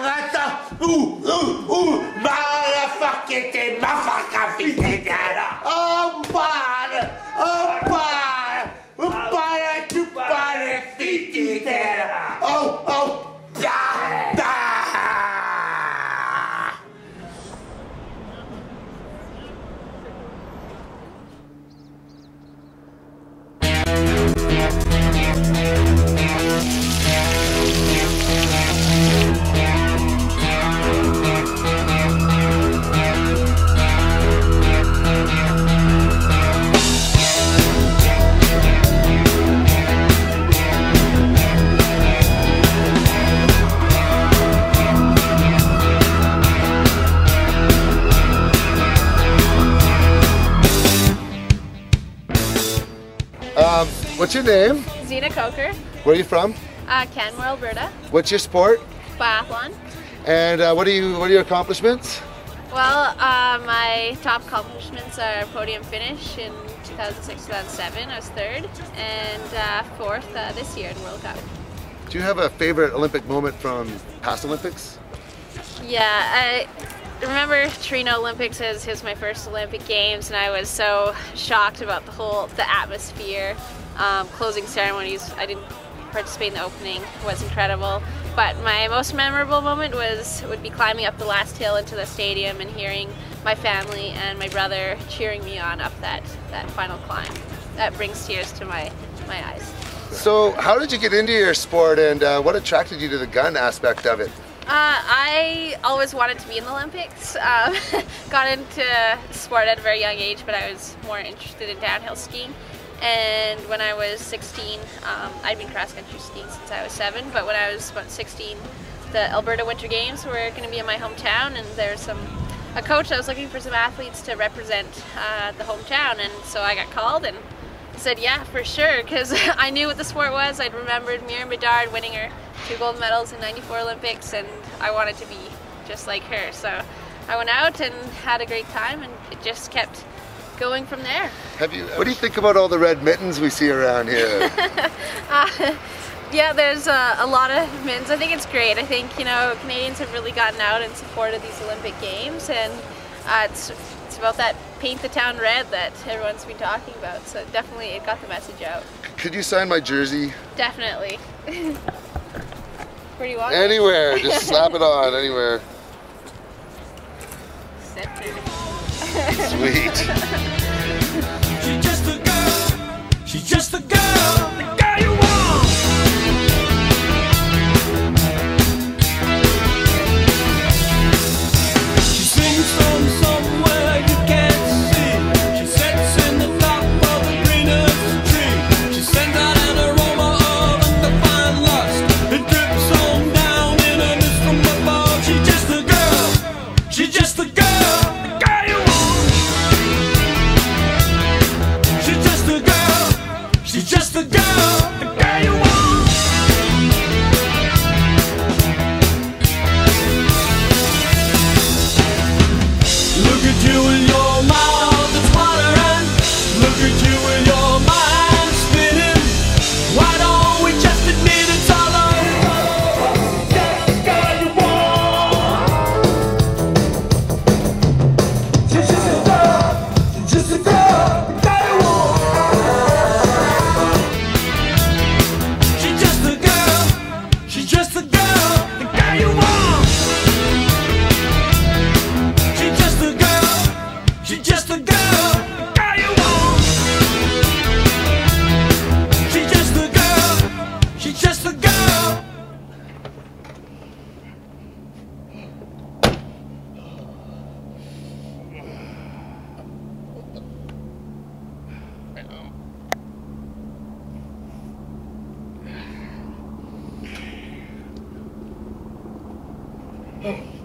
barata, ou, ou, ou, barata, farquete, mafarca, fitégala. What's your name? Zina Kocher, Where are you from? uh, Canmore, Alberta, What's your sport? biathlon. And uh, what are you? What are your accomplishments? Well, uh, my top accomplishments are podium finish in 2006-2007. I was third, and uh, fourth uh, this year in World Cup. Do you have a favorite Olympic moment from past Olympics? Yeah, I remember Torino Olympics as was my first Olympic Games, and I was so shocked about the whole the atmosphere. Um, closing ceremonies, I didn't participate in the opening. It was incredible. But my most memorable moment was would be climbing up the last hill into the stadium and hearing my family and my brother cheering me on up that that final climb. That brings tears to my my eyes. So, how did you get into your sport, and uh, what attracted you to the gun aspect of it? Uh, I always wanted to be in the Olympics. Um, got into sport at a very young age, but I was more interested in downhill skiing. And when I was 16, um, I'd been cross country skiing since I was seven. But when I was about 16, the Alberta Winter Games were going to be in my hometown, and there's some a coach that was looking for some athletes to represent uh, the hometown, and so I got called and said yeah for sure because I knew what the sport was. I'd remembered Myriam Bédard winning her two gold medals in 94 Olympics and I wanted to be just like her. So I went out and had a great time and it just kept going from there. Have you? What do you think about all the red mittens we see around here? Uh, yeah, there's uh, a lot of mittens. I think it's great. I think, you know, Canadians have really gotten out and supported these Olympic Games and uh, it's, it's about that paint the town red that everyone's been talking about. So definitely it got the message out. Could you sign my jersey? Definitely. Where do you want it? Anywhere, just slap it on anywhere. Sweet. The Oh.